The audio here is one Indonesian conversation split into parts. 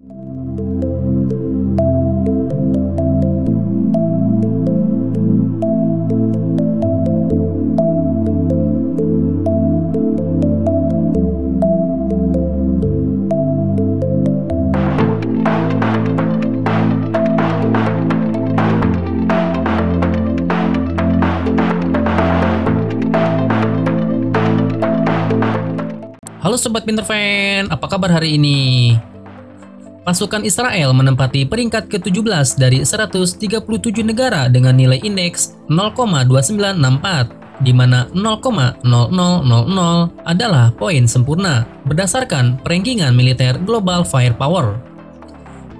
Halo Sobat Pinter Fan, apa kabar hari ini? Pasukan Israel menempati peringkat ke-17 dari 137 negara dengan nilai indeks 0,2964, di mana 0,0000 adalah poin sempurna berdasarkan perankingan militer Global Firepower.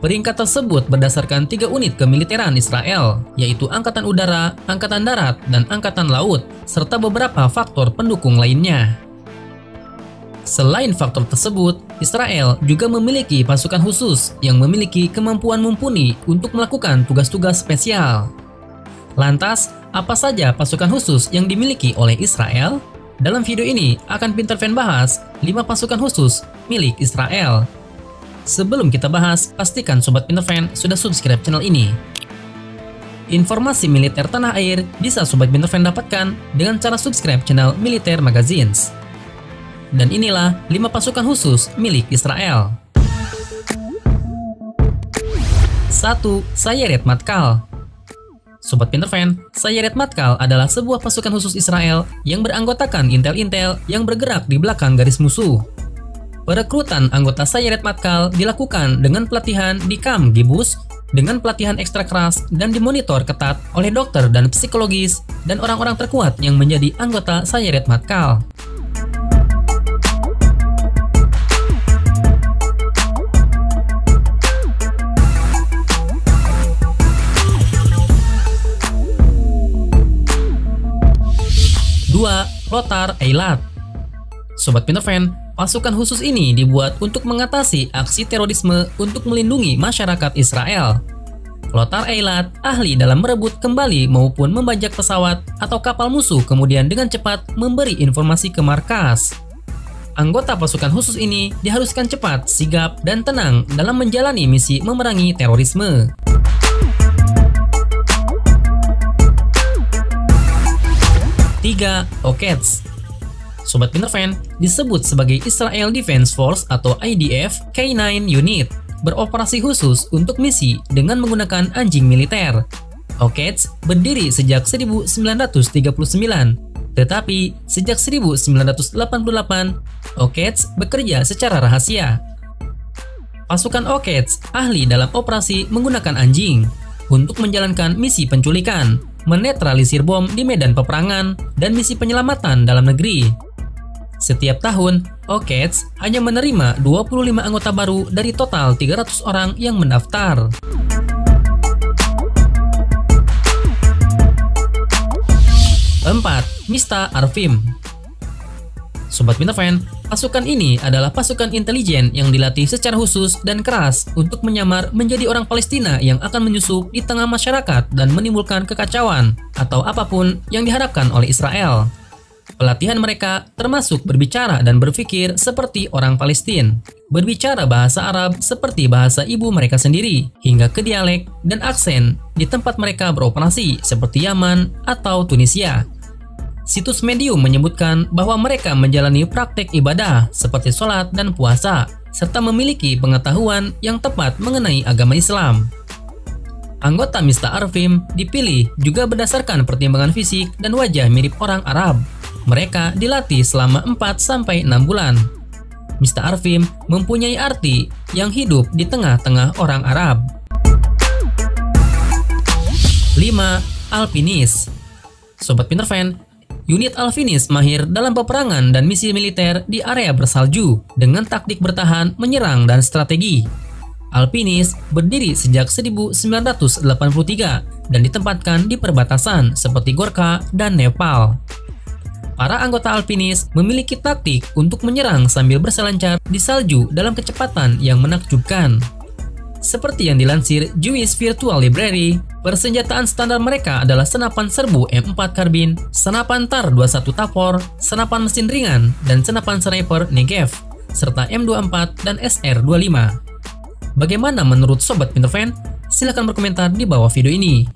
Peringkat tersebut berdasarkan tiga unit kemiliteran Israel, yaitu Angkatan Udara, Angkatan Darat, dan Angkatan Laut, serta beberapa faktor pendukung lainnya. Selain faktor tersebut, Israel juga memiliki pasukan khusus yang memiliki kemampuan mumpuni untuk melakukan tugas-tugas spesial. Lantas, apa saja pasukan khusus yang dimiliki oleh Israel? Dalam video ini akan Pinter Fan bahas 5 pasukan khusus milik Israel. Sebelum kita bahas, pastikan Sobat Pinter Fan sudah subscribe channel ini. Informasi militer tanah air bisa Sobat Pinter Fan dapatkan dengan cara subscribe channel Militer Magazines. Dan inilah 5 pasukan khusus milik Israel. 1. Sayeret Matkal Sobat Pinterfan, Sayeret Matkal adalah sebuah pasukan khusus Israel yang beranggotakan intel-intel yang bergerak di belakang garis musuh. Perekrutan anggota Sayeret Matkal dilakukan dengan pelatihan di Kam Gibus dengan pelatihan ekstra keras dan dimonitor ketat oleh dokter dan psikologis dan orang-orang terkuat yang menjadi anggota Sayeret Matkal. 2. Lothar Eilat Sobat Pinterfan, pasukan khusus ini dibuat untuk mengatasi aksi terorisme untuk melindungi masyarakat Israel. Lothar Eilat ahli dalam merebut kembali maupun membajak pesawat atau kapal musuh kemudian dengan cepat memberi informasi ke markas. Anggota pasukan khusus ini diharuskan cepat, sigap, dan tenang dalam menjalani misi memerangi terorisme. 3. Okets Sobat Pinterfan disebut sebagai Israel Defense Force atau IDF K9 Unit beroperasi khusus untuk misi dengan menggunakan anjing militer. Okets berdiri sejak 1939, tetapi sejak 1988, Okets bekerja secara rahasia. Pasukan Okets ahli dalam operasi menggunakan anjing untuk menjalankan misi penculikan, menetralisir bom di medan peperangan, dan misi penyelamatan dalam negeri. Setiap tahun, OKETS hanya menerima 25 anggota baru dari total 300 orang yang mendaftar. Empat, Mista Arvim Sobat Fan, pasukan ini adalah pasukan intelijen yang dilatih secara khusus dan keras untuk menyamar menjadi orang Palestina yang akan menyusup di tengah masyarakat dan menimbulkan kekacauan atau apa pun yang diharapkan oleh Israel. Pelatihan mereka termasuk berbicara dan berpikir seperti orang Palestina, berbicara bahasa Arab seperti bahasa ibu mereka sendiri, hingga ke dialek dan aksen di tempat mereka beroperasi seperti Yaman atau Tunisia. Situs Medium menyebutkan bahwa mereka menjalani praktek ibadah seperti sholat dan puasa, serta memiliki pengetahuan yang tepat mengenai agama Islam. Anggota Mista Arvim dipilih juga berdasarkan pertimbangan fisik dan wajah mirip orang Arab. Mereka dilatih selama 4-6 bulan. Mista Arvim mempunyai arti yang hidup di tengah-tengah orang Arab. 5. Alpinis Sobat Pinterfan, Unit Alfinis mahir dalam peperangan dan misi militer di area bersalju dengan taktik bertahan, menyerang, dan strategi. Alpinis berdiri sejak 1983 dan ditempatkan di perbatasan seperti Gorka dan Nepal. Para anggota Alpinis memiliki taktik untuk menyerang sambil berselancar di salju dalam kecepatan yang menakjubkan. Seperti yang dilansir Jewish Virtual Library, persenjataan standar mereka adalah senapan serbu M4 karbin, senapan TAR 21 Tapor, senapan mesin ringan, dan senapan sniper Negev, serta M24 dan SR25. Bagaimana menurut Sobat Pinterfan? Silahkan berkomentar di bawah video ini.